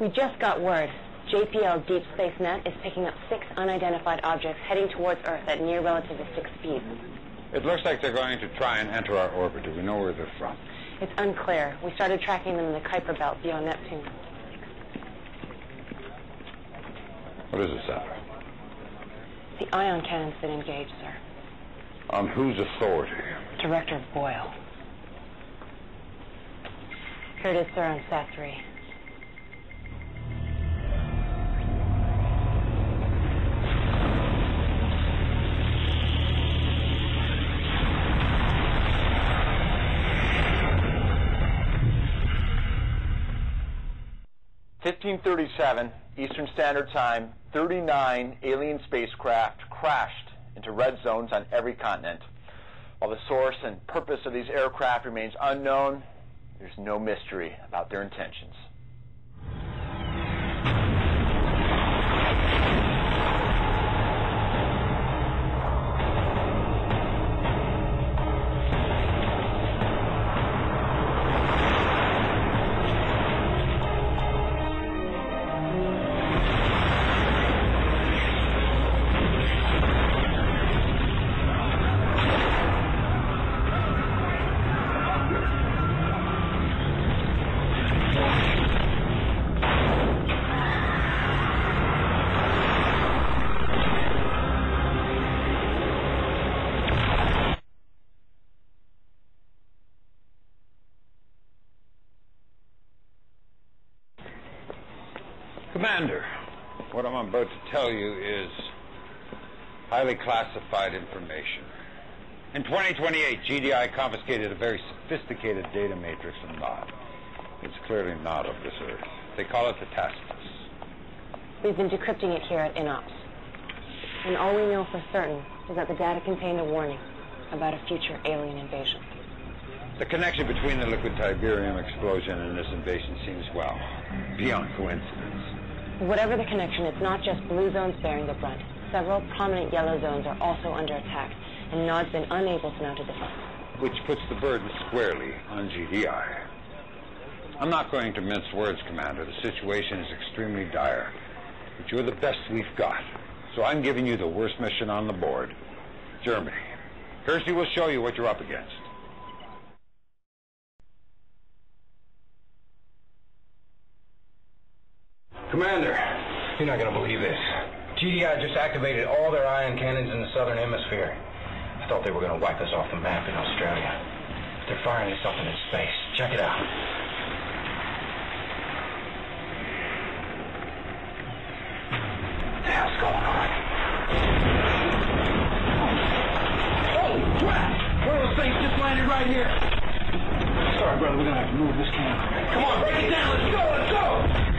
We just got word. JPL Deep Space Net is picking up six unidentified objects heading towards Earth at near relativistic speeds. It looks like they're going to try and enter our orbit. Do we know where they're from? It's unclear. We started tracking them in the Kuiper Belt beyond Neptune. What is it, Sandra? The ion cannon's been engaged, sir. On whose authority? Director Boyle. Here it is, sir, on Sat 3. Fifteen thirty-seven Eastern Standard Time. Thirty-nine alien spacecraft crashed into red zones on every continent. While the source and purpose of these aircraft remains unknown, there's no mystery about their intentions. Commander, what I'm about to tell you is highly classified information. In 2028, GDI confiscated a very sophisticated data matrix from Nod. It's clearly not of this Earth. They call it the Tacitus. We've been decrypting it here at INOPS. And all we know for certain is that the data contained a warning about a future alien invasion. The connection between the liquid Tiberium explosion and this invasion seems, well, beyond coincidence. Whatever the connection, it's not just blue zones bearing the brunt. Several prominent yellow zones are also under attack, and Nod's been unable to mount a defense. Which puts the burden squarely on GDI. I'm not going to mince words, Commander. The situation is extremely dire. But you're the best we've got. So I'm giving you the worst mission on the board. Germany. Kirce will show you what you're up against. Commander, you're not going to believe this. GDI just activated all their ion cannons in the southern hemisphere. I thought they were going to wipe us off the map in Australia. But they're firing this up into space. Check it out. What the hell's going on? Holy crap! One of those things just landed right here. Sorry, brother, we're going to have to move this camera. Come on, break it down. Let's go, let's go!